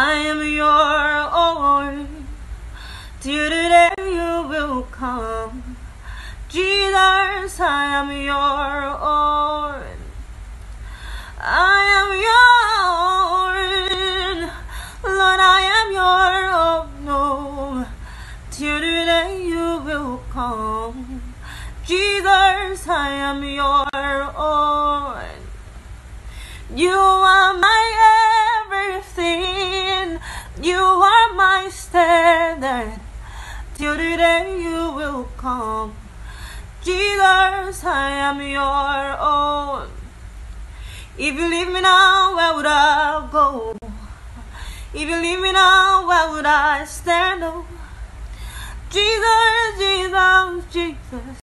I am your own. Till the you will come. Jesus, I am your own. I am your own. Lord, I am your own. Till the you will come. Jesus, I am your own. You are my are my standard. Till the day you will come. Jesus, I am your own. If you leave me now, where would I go? If you leave me now, where would I stand? Oh, Jesus, Jesus, Jesus.